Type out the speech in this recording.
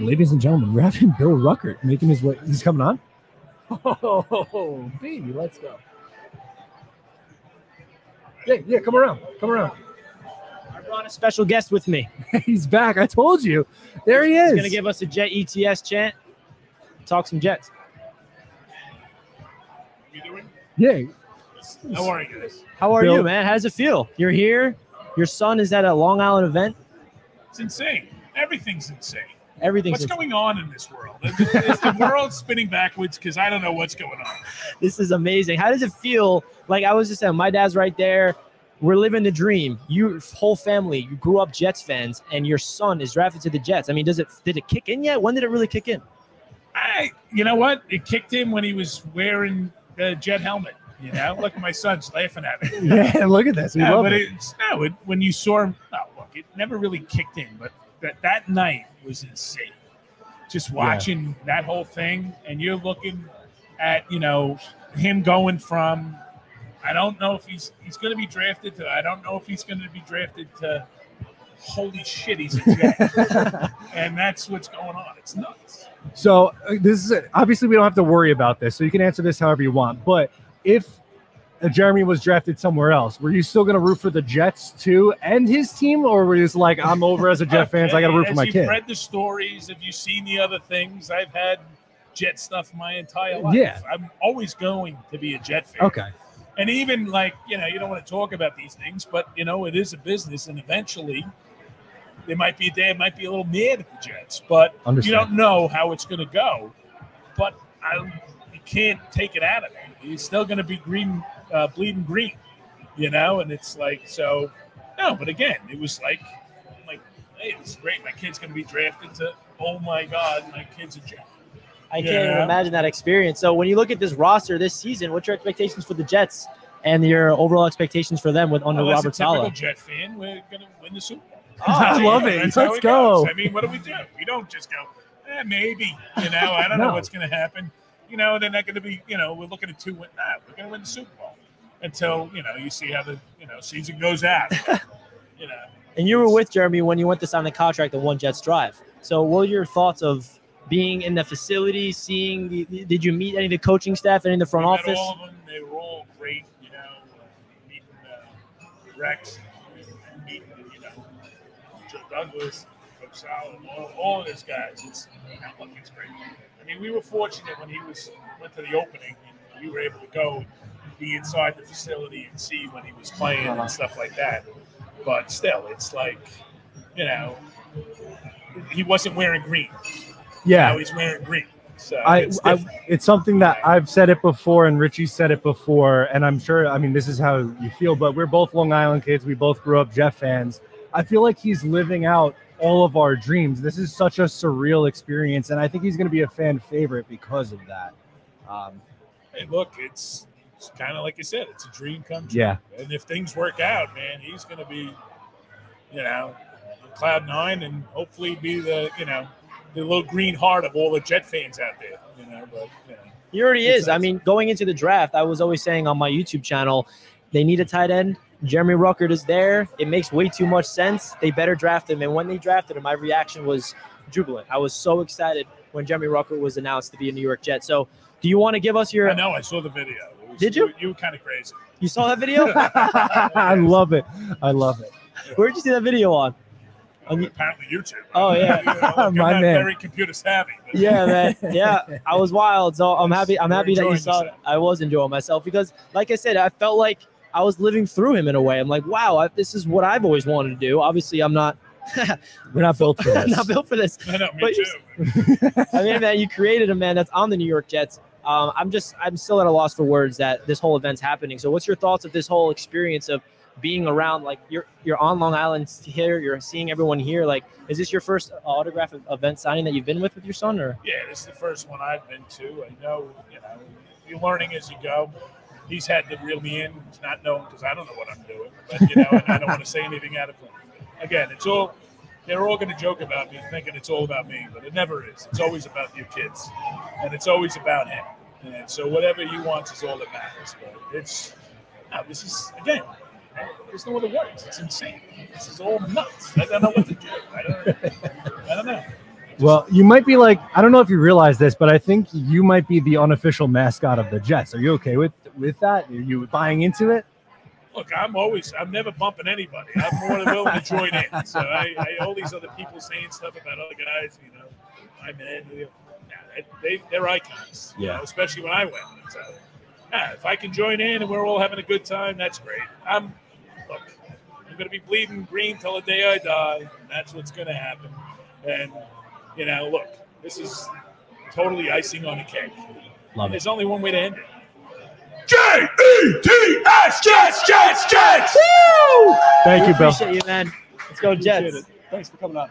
ladies and gentlemen, we're having Bill Ruckert making his way. He's coming on. Oh, baby, let's go. Yeah, yeah, come around, come around. I brought a special guest with me. He's back. I told you. There he is. He's gonna give us a Jet ETS chant. Talk some Jets. You doing? yeah. How are you guys? How are Bill- you, man? How does it feel? You're here. Your son is at a Long Island event. It's insane. Everything's insane. Everything's What's going on in this world? Is, is the world spinning backwards? Because I don't know what's going on. this is amazing. How does it feel? Like I was just saying, my dad's right there. We're living the dream. Your whole family, you grew up Jets fans, and your son is drafted to the Jets. I mean, does it did it kick in yet? When did it really kick in? I, you know what? It kicked in when he was wearing the jet helmet. You know, look, at my son's laughing at me. Yeah, look at this. We Yeah, love but it. it's no. It, when you saw him, oh, look, it never really kicked in, but that that night was insane. Just watching that whole thing, and you're looking at you know him going from. I don't know if he's he's going to be drafted to. I don't know if he's going to be drafted to. Holy shit, he's a jet, and that's what's going on. It's nuts. So uh, this is obviously we don't have to worry about this. So you can answer this however you want. But if Uh, Jeremy was drafted somewhere else, were you still going to root for the Jets too and his team, or were you just like, I'm over as a Jet fan, so I got to root for my you've kid? read the stories, have you seen the other things? I've had Jet stuff my entire life. Yeah. I'm always going to be a Jet fan. Okay. And even like, you know, you don't want to talk about these things, but you know, it is a business and eventually there might be a day it might be a little mad at the Jets, but you don't know how it's gonna go. But I you can't take it out of him. He's still gonna be green uh, bleeding green, you know, and it's like so no, but again, it was like like, hey, this is great. My kid's gonna be drafted to oh my god, my kid's a Jet. I can't even imagine that experience. So when you look at this roster this season, what's your expectations for the Jets and your overall expectations for them with under as Robert a Saleh? Jet fan, we're gonna win the Super Bowl. I love it. Let's it go. goes. I mean, what do we do? We don't just go, eh, maybe. You know, I don't No. know what's going to happen. You know, they're not going to be. You know, we're looking at two win. Nah, we're going to win the Super Bowl until you know you see how the you know season goes out. you know, And you were with Jeremy when you went to sign the contract at One Jets Drive. So what are your thoughts of being in the facility, seeing the, did you meet any of the coaching staff, any in the front we met office? all of them. They were all great. You know, uh, meeting uh, Rex, meeting you know Joe Douglas, Coach Sal, all, all of those guys. It's you know, look, it's great. I mean, we were fortunate when he was went to the opening, and we were able to go and be inside the facility and see when he was playing Uh-huh. and stuff like that. But still, it's like you know, he wasn't wearing green. Yeah. Now he's wearing green. So I, it's I it's something that I've said it before and Richie said it before and I'm sure I mean this is how you feel but we're both Long Island kids we both grew up Jets fans I feel like he's living out all of our dreams this is such a surreal experience and I think he's going to be a fan favorite because of that um, hey, look, it's, it's kind of like I said, it's a dream come true. yeah And if things work out, man, he's going to be, you know, on cloud nine and hopefully be the, you know, the little green heart of all the Jet fans out there. You know, but you know, He already It's is. I mean, going into the draft, I was always saying on my YouTube channel, they need a tight end. Jeremy Ruckert is there. It makes way too much sense. They better draft him. And when they drafted him, my reaction was jubilant. I was so excited when Jeremy Ruckert was announced to be a New York Jet. So, do you want to give us your? I know I saw the video. It was- Did you? You, were kind of crazy. You saw that video? I love it I love it Where'd you see that video on? Um, apparently YouTube. Oh, yeah. You know, I'm My man. very computer savvy. Yeah, man. Yeah, I was wild. So I'm happy. I'm happy that you enjoying saw. It. yourself. I was enjoying myself because, like I said, I felt like I was living through him in a way. I'm like, wow, I, this is what I've always wanted to do. Obviously, I'm not. we're not built for this not built for this. I know, me But too. I mean, man, you created a man that's on the New York Jets. Um, I'm just, I'm still at a loss for words that this whole event's happening. So, what's your thoughts of this whole experience of being around? Like, you're you're on Long Island here, you're seeing everyone here. Like, is this your first autograph event signing that you've been with with your son, or? Yeah, this is the first one I've been to. I know, you know, you're learning as you go. He's had to reel me in, He's not knowing because I don't know what I'm doing. But you know, and I don't want to say anything out of line. Again, it's all they're all going to joke about me, thinking it's all about me, but it never is. It's always about your kids, and it's always about him. And so whatever he wants is all that matters. But it's no, this is again. There's no other words. It's insane. This is all nuts. I don't know what to do. I don't. I don't know. Well, you might be like, I don't know if you realize this, but I think you might be the unofficial mascot of the Jets. Are you okay with with that? Are you buying into it? Look, I'm always, I'm never bumping anybody. I'm more than willing to join in. So I, I all these other people saying stuff about other guys, you know, my you know, they, they're icons. You Yeah. know, especially when I went. So yeah, if I can join in and we're all having a good time, that's great. I'm look, I'm gonna be bleeding green till the day I die. That's what's gonna happen. And you know, look, this is totally icing on the cake. Love it. There's only one way to end it. J E T S Jets Jets Jets. Woo! Thank you, Bill. Appreciate you, man. Let's go Jets. It. Thanks for coming on.